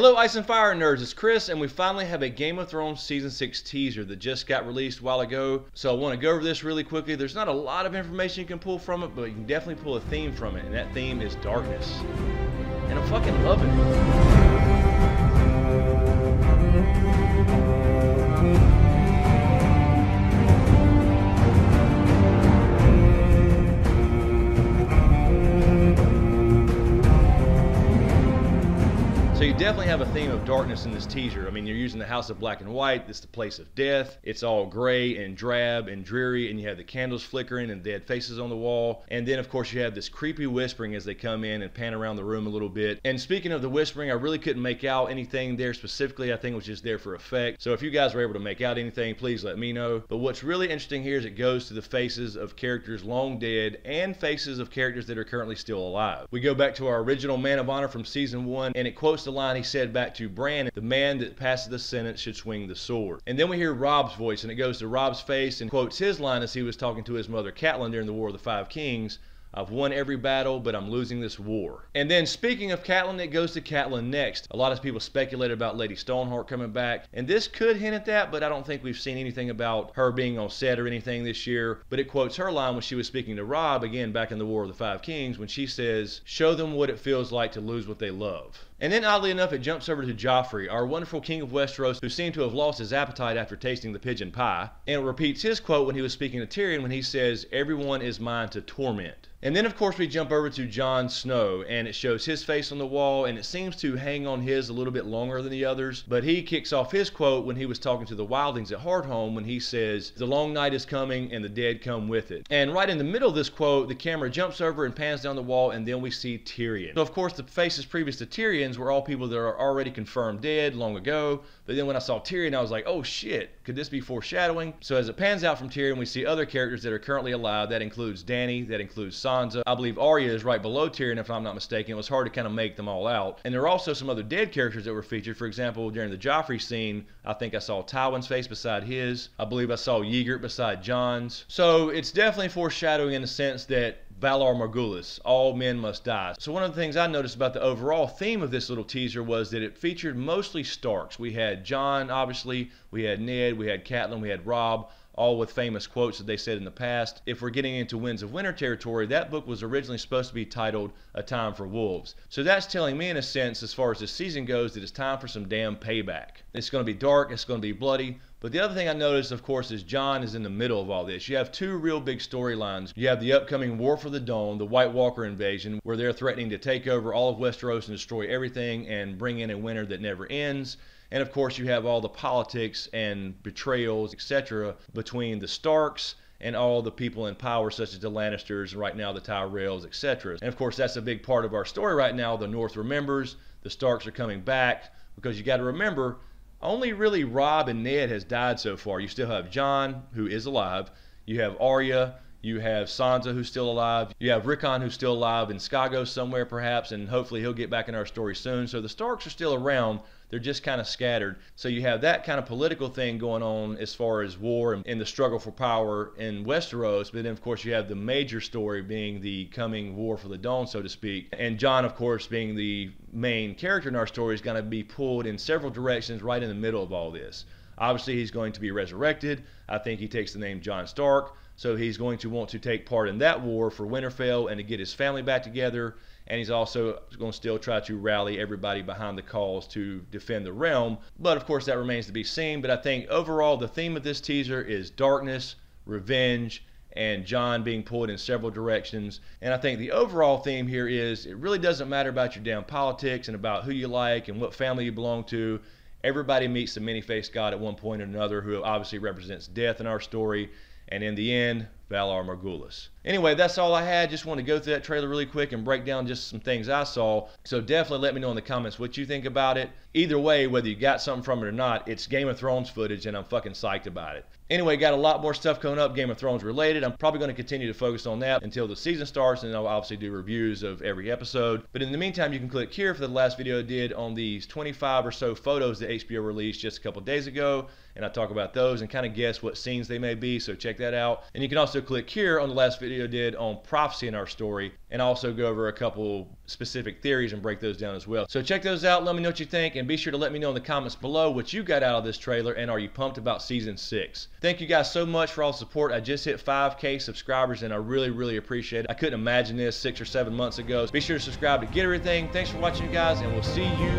Hello, Ice and Fire nerds. It's Chris, and we finally have a Game of Thrones season six teaser that just got released a while ago. So I want to go over this really quickly. There's not a lot of information you can pull from it, but you can definitely pull a theme from it, and that theme is darkness. And I'm fucking loving it. Definitely have a theme of darkness in this teaser. I mean, you're using the House of Black and White. It's the place of death. It's all gray and drab and dreary, and you have the candles flickering and dead faces on the wall. And then, of course, you have this creepy whispering as they come in and pan around the room a little bit. And speaking of the whispering, I really couldn't make out anything there specifically. I think it was just there for effect. So if you guys were able to make out anything, please let me know. But what's really interesting here is it goes to the faces of characters long dead and faces of characters that are currently still alive. We go back to our original Man of Honor from season one, and it quotes the line he said back to Bran, the man that passes the sentence should swing the sword. And then we hear Robb's voice, and it goes to Robb's face and quotes his line as he was talking to his mother Catelyn during the War of the Five Kings. I've won every battle, but I'm losing this war. And then speaking of Catelyn, it goes to Catelyn next. A lot of people speculated about Lady Stoneheart coming back, and this could hint at that, but I don't think we've seen anything about her being on set or anything this year. But it quotes her line when she was speaking to Robb, again back in the War of the Five Kings, when she says, Show them what it feels like to lose what they love. And then, oddly enough, it jumps over to Joffrey, our wonderful king of Westeros, who seemed to have lost his appetite after tasting the pigeon pie. And repeats his quote when he was speaking to Tyrion when he says, Everyone is mine to torment. And then, of course, we jump over to Jon Snow, and it shows his face on the wall, and it seems to hang on his a little bit longer than the others. But he kicks off his quote when he was talking to the Wildlings at Hardhome when he says, The long night is coming, and the dead come with it. And right in the middle of this quote, the camera jumps over and pans down the wall, and then we see Tyrion. So, of course, the faces previous to Tyrion's were all people that are already confirmed dead long ago. But then when I saw Tyrion, I was like, oh shit, could this be foreshadowing? So as it pans out from Tyrion, we see other characters that are currently alive. That includes Dany, that includes Sansa. I believe Arya is right below Tyrion, if I'm not mistaken. It was hard to kind of make them all out. And there are also some other dead characters that were featured. For example, during the Joffrey scene, I think I saw Tywin's face beside his. I believe I saw Ygritte beside Jon's. So it's definitely foreshadowing in the sense that Valar Morghulis, all men must die. So one of the things I noticed about the overall theme of this little teaser was that it featured mostly Starks. We had Jon, obviously, we had Ned, we had Catelyn, we had Robb, all with famous quotes that they said in the past. If we're getting into Winds of Winter territory, that book was originally supposed to be titled A Time for Wolves. So that's telling me, in a sense, as far as this season goes, that it's time for some damn payback. It's going to be dark, it's going to be bloody, but the other thing I noticed, of course, is Jon is in the middle of all this. You have two real big storylines. You have the upcoming War for the Dawn, the White Walker invasion, where they're threatening to take over all of Westeros and destroy everything and bring in a winter that never ends. And of course, you have all the politics and betrayals, etc., between the Starks and all the people in power, such as the Lannisters, right now the Tyrells, etc. And of course, that's a big part of our story right now. The North remembers, the Starks are coming back, because you got to remember only really Robb and Ned has died so far. You still have Jon, who is alive. You have Arya. You have Sansa, who's still alive. You have Rickon, who's still alive in Skagos somewhere, perhaps, and hopefully he'll get back in our story soon. So the Starks are still around. They're just kind of scattered. So you have that kind of political thing going on as far as war and, and the struggle for power in Westeros. But then, of course, you have the major story being the coming war for the Dawn, so to speak. And Jon, of course, being the main character in our story, is going to be pulled in several directions right in the middle of all this. Obviously, he's going to be resurrected. I think he takes the name Jon Stark. So he's going to want to take part in that war for Winterfell and to get his family back together and he's also going to still try to rally everybody behind the cause to defend the realm. But of course, that remains to be seen. But I think overall, the theme of this teaser is darkness, revenge, and Jon being pulled in several directions. And I think the overall theme here is it really doesn't matter about your damn politics and about who you like and what family you belong to. Everybody meets the many faced God at one point or another who obviously represents death in our story. And in the end, Valar Morghulis. Anyway, that's all I had. Just want to go through that trailer really quick and break down just some things I saw. So definitely let me know in the comments what you think about it. Either way, whether you got something from it or not, it's Game of Thrones footage and I'm fucking psyched about it. Anyway, got a lot more stuff coming up Game of Thrones related. I'm probably going to continue to focus on that until the season starts, and I'll obviously do reviews of every episode. But in the meantime, you can click here for the last video I did on these 25 or so photos that HBO released just a couple days ago, and I talk about those and kind of guess what scenes they may be. So check that out. And you can also also click here on the last video I did on prophecy in our story, and also go over a couple specific theories and break those down as well. So check those out. Let me know what you think, and be sure to let me know in the comments below what you got out of this trailer, and are you pumped about season six? Thank you guys so much for all the support. I just hit 5K subscribers, and I really, really appreciate it. I couldn't imagine this six or seven months ago. Be sure to subscribe to get everything. Thanks for watching, guys, and we'll see you